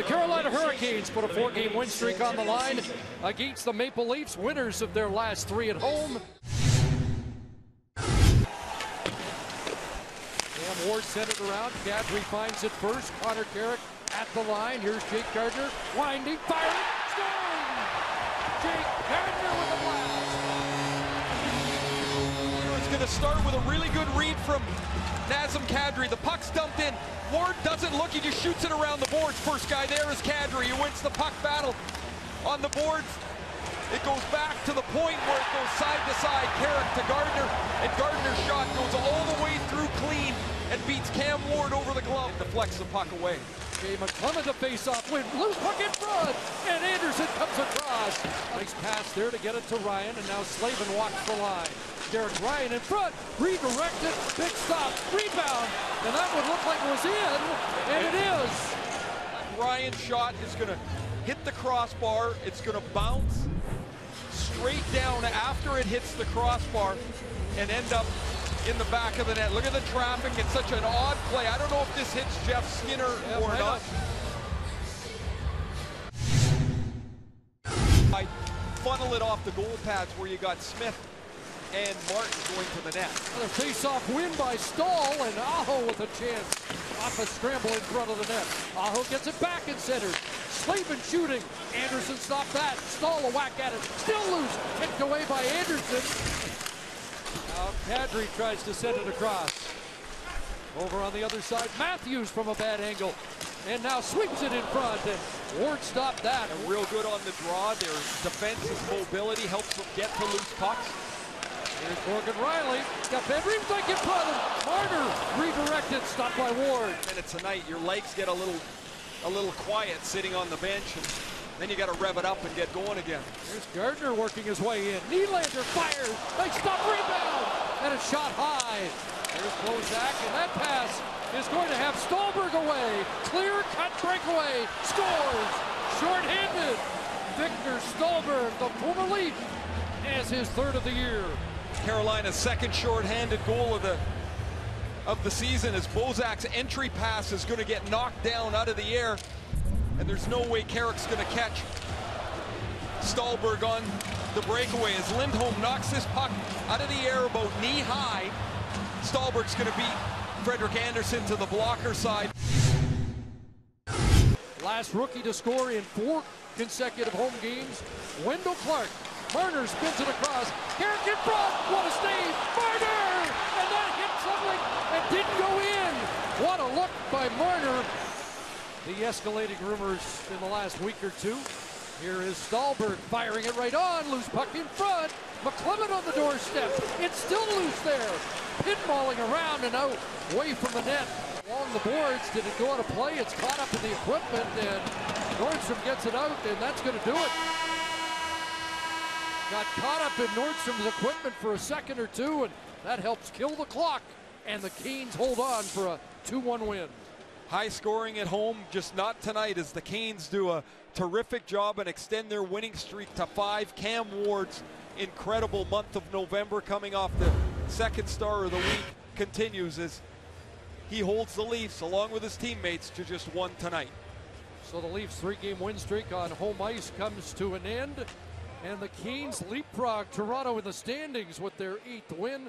The Carolina Hurricanes put a four-game win streak on the line against the Maple Leafs, winners of their last three at home. Cam Ward sent it around. Kadri finds it first. Connor Carrick at the line. Here's Jake Gardiner winding, firing, scoring! Jake To start with a really good read from Nazem Kadri. The puck's dumped in. Ward doesn't look. He just shoots it around the boards. First guy there is Kadri. He wins the puck battle on the boards. It goes back to the point where it goes side to side. Carrick to Gardiner, And Gardiner's shot goes all the way through clean and beats Cam Ward over the glove. Deflects the puck away. Jay McClement the face-off win. Loose puck in front. And Andersen comes across. Nice pass there to get it to Ryan. And now Slavin walks the line. Derek Ryan in front. Redirected. Big stop. Rebound. And that would look like it was in. And it is. Ryan's shot is going to hit the crossbar. It's going to bounce straight down after it hits the crossbar and end up in the back of the net. Look at the traffic. It's such an odd play. I don't know if this hits Jeff Skinner or not. I funnel it off the goal pads where you got Smith and Martin going to the net. Another face-off win by Staal. And Aho with a chance. Off a scramble in front of the net. Aho gets it back and centered. Slavin shooting. Andersen stopped that. Staal a whack at it. Still loose. Kicked away by Andersen. Now Kadri tries to send it across. Over on the other side, Matthews from a bad angle. And now sweeps it in front. And Ward stopped that. And real good on the draw. Their defense's mobility helps them get to loose pucks. Here's Morgan Rielly. Got van Riemsdyk in front of him. Marner redirected. Stopped by Ward. minutes a night, your legs get a little a little quiet sitting on the bench, and then you got to rev it up and get going again. Here's Gardiner working his way in. Nylander fires. Nice stop rebound. And a shot high. Here's Bozak, and that pass is going to have Stalberg away. Clear cut breakaway. Scores. Short-handed. Viktor Stalberg, the former Leaf, as his third of the year. Carolina's second shorthanded goal of the of the season as Bozak's entry pass is going to get knocked down out of the air, and there's no way Carrick's going to catch Stalberg on the breakaway as Lindholm knocks this puck out of the air about knee high. Stalberg's going to beat Frederik Andersen to the blocker side. Last rookie to score in four consecutive home games, Wendel Clark. Marner spins it across. Carrick in front. What a save. Marner! And that hit something and didn't go in. What a look by Marner. The escalating rumors in the last week or two. Here is Stalberg firing it right on. Loose puck in front. McClement on the doorstep. It's still loose there. Pinballing around and out away from the net. Along the boards. Did it go out of play? It's caught up in the equipment and Nordstrom gets it out and that's going to do it. Got caught up in Nordstrom's equipment for a second or two and that helps kill the clock. And the Canes hold on for a 2-1 win. High scoring at home, just not tonight as the Canes do a terrific job and extend their winning streak to five. Cam Ward's incredible month of November coming off the second star of the week continues as he holds the Leafs along with his teammates to just one tonight. So the Leafs' three-game win streak on home ice comes to an end. And the Canes leapfrog Toronto in the standings with their eighth win.